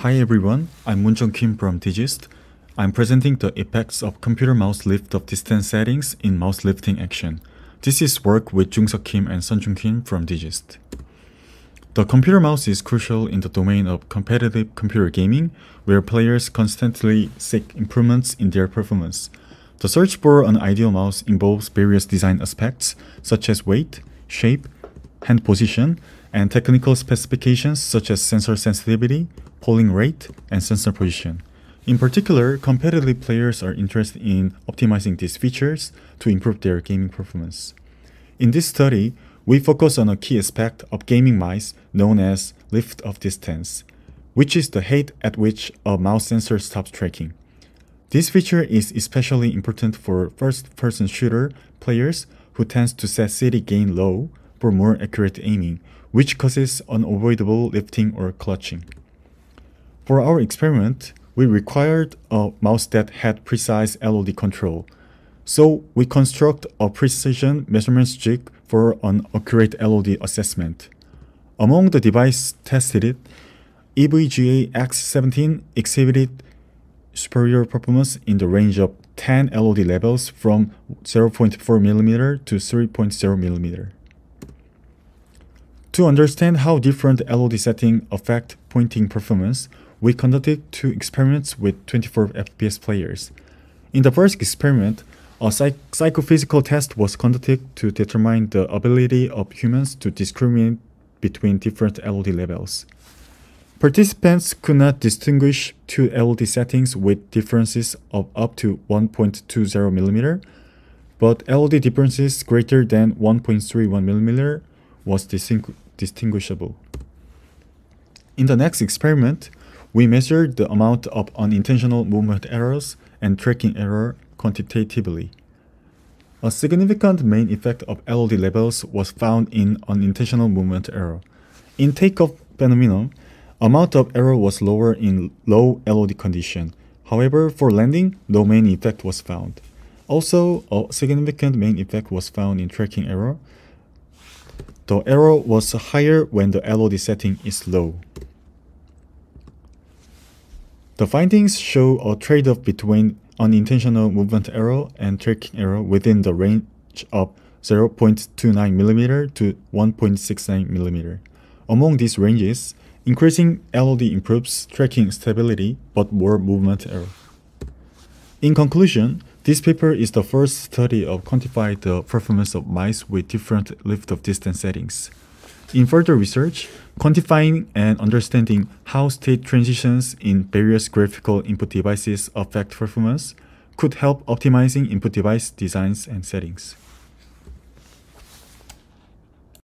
Hi everyone, I'm Munjeong Kim from DGIST. I'm presenting the effects of computer mouse lift-off distance settings in mouse lifting action. This is work with Joongseok Kim and Sunjun Kim from DGIST. The computer mouse is crucial in the domain of competitive computer gaming, where players constantly seek improvements in their performance. The search for an ideal mouse involves various design aspects, such as weight, shape, hand position, and technical specifications such as sensor sensitivity, polling rate, and sensor position. In particular, competitive players are interested in optimizing these features to improve their gaming performance. In this study, we focus on a key aspect of gaming mice known as lift-off distance, which is the height at which a mouse sensor stops tracking. This feature is especially important for first-person shooter players who tend to set CD gain low for more accurate aiming, which causes unavoidable lifting or clutching. For our experiment, we required a mouse that had precise LOD control. So we construct a precision measurement jig for an accurate LOD assessment. Among the devices tested, EVGA X17 exhibited superior performance in the range of 10 LOD levels from 0.4mm to 3.0mm. To understand how different LOD settings affect pointing performance, we conducted two experiments with 24 FPS players. In the first experiment, a psych psychophysical test was conducted to determine the ability of humans to discriminate between different LOD levels. Participants could not distinguish two LOD settings with differences of up to 1.20 mm, but LOD differences greater than 1.31 mm was distinguishable. In the next experiment, we measured the amount of unintentional movement errors and tracking error quantitatively. A significant main effect of LOD levels was found in unintentional movement error. In takeoff phenomenon, amount of error was lower in low LOD condition. However, for landing, no main effect was found. Also, a significant main effect was found in tracking error. The error was higher when the LOD setting is low. The findings show a trade-off between unintentional movement error and tracking error within the range of 0.29mm to 1.69mm. Among these ranges, increasing LOD improves tracking stability but more movement error. In conclusion, this paper is the first study of quantify the uh, performance of mice with different lift-off distance settings. In further research, quantifying and understanding how state transitions in various graphical input devices affect performance could help optimizing input device designs and settings.